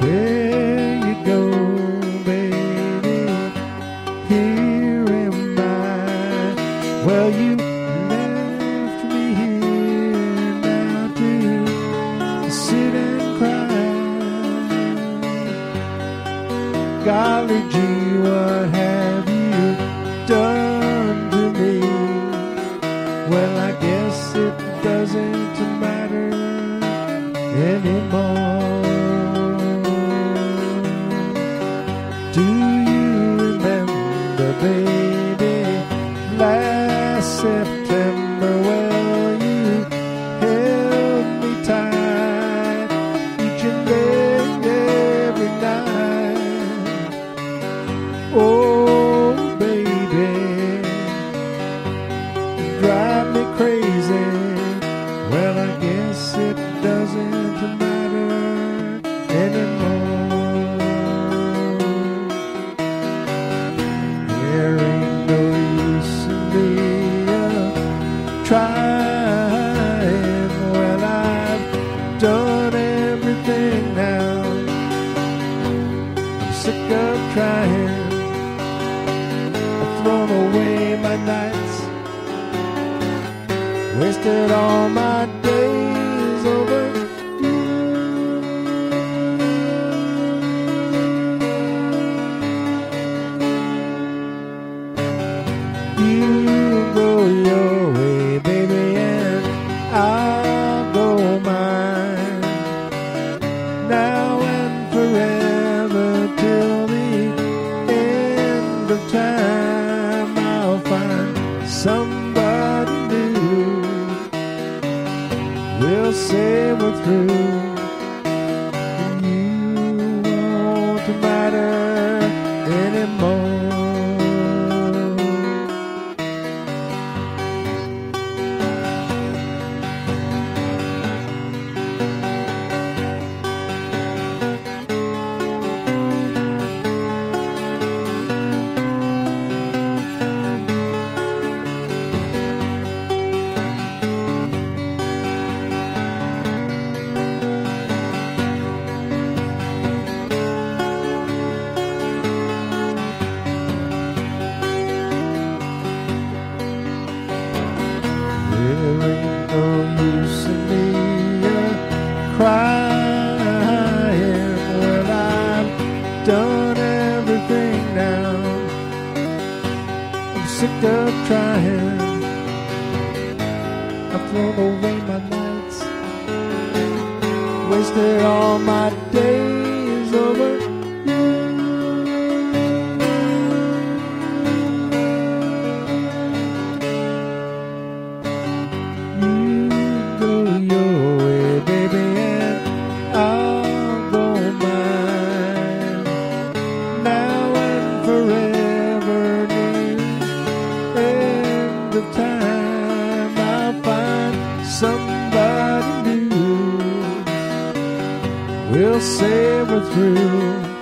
There you go, baby. Here am I. Well, you left me here now to sit and cry. Golly gee, what have you done to me? Well, I guess it doesn't matter anymore. Baby, last September? Well, you held me tight each and every night. Oh, baby, you drive me crazy. Well, I guess it doesn't matter anymore. Sick of trying. I've thrown away my nights, wasted all my We'll say we're through. And you won't matter anymore. There ain't no use in me crying. Well, I've done everything now. I'm sick of trying. I've thrown away my nights, wasted all my days say we're through.